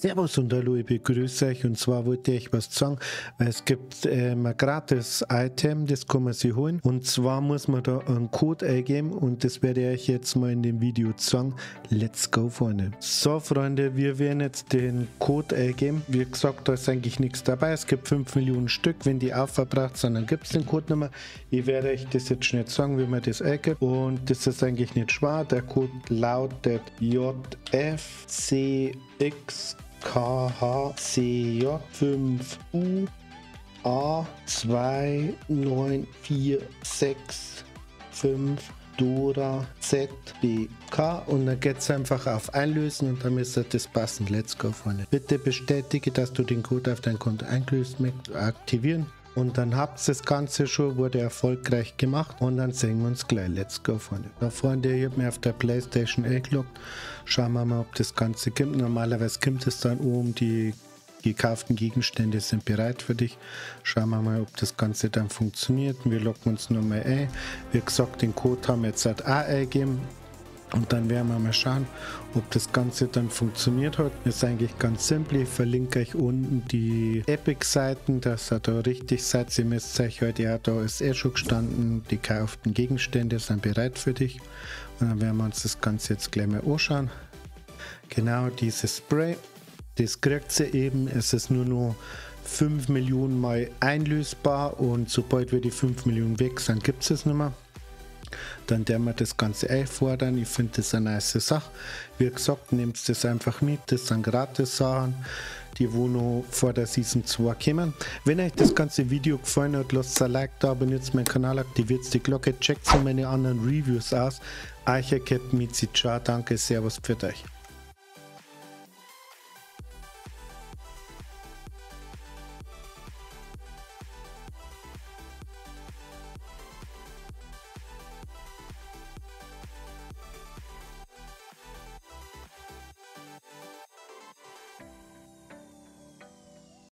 Servus und Hallo, ich begrüße euch und zwar wollte ich was sagen, es gibt ähm, ein gratis Item, das kann man sich holen und zwar muss man da einen Code eingeben und das werde ich euch jetzt mal in dem Video sagen. Let's go vorne. So Freunde, wir werden jetzt den Code eingeben. Wie gesagt, da ist eigentlich nichts dabei. Es gibt 5 Millionen Stück. Wenn die aufverbraucht sind, dann gibt es den Code nicht mehr. Ich werde euch das jetzt schnell sagen, wie man das eingibt und das ist eigentlich nicht schwer. Der Code lautet JFCX KHCJ5U A29465 Dora ZBK und dann geht es einfach auf Einlösen und dann müsste das passen. Let's go vorne. Bitte bestätige, dass du den Code auf dein Konto eingelöst möchtest. Aktivieren. Und dann habt ihr das Ganze schon, wurde erfolgreich gemacht. Und dann sehen wir uns gleich. Let's go, Freunde. Da Freunde, ich habe mir auf der Playstation eingeloggt. Schauen wir mal, ob das Ganze kommt. Normalerweise kommt es dann um die gekauften Gegenstände sind bereit für dich. Schauen wir mal, ob das Ganze dann funktioniert. Wir loggen uns nochmal ein. Wie gesagt, den Code haben wir jetzt halt auch eingegeben. Und dann werden wir mal schauen, ob das Ganze dann funktioniert hat. Ist eigentlich ganz simpel. Ich verlinke euch unten die Epic-Seiten, dass ihr da richtig seid. Ihr müsst euch heute, ja, da ist eh schon gestanden, die gekauften Gegenstände sind bereit für dich. Und dann werden wir uns das Ganze jetzt gleich mal anschauen. Genau dieses Spray, das kriegt ihr eben. Es ist nur noch 5 Millionen mal einlösbar und sobald wir die 5 Millionen weg sind, gibt es es nicht mehr dann der wir das Ganze einfordern. Ich finde das eine nice Sache. Wie gesagt, nehmt das einfach mit. Das sind gratis Sachen, die wo noch vor der Season 2 kommen. Wenn euch das ganze Video gefallen hat, lasst ein Like da, abonniert meinen Kanal, aktiviert die Glocke, checkt meine anderen Reviews aus. Eicher Captain Mitzi, ciao, danke, servus, für euch.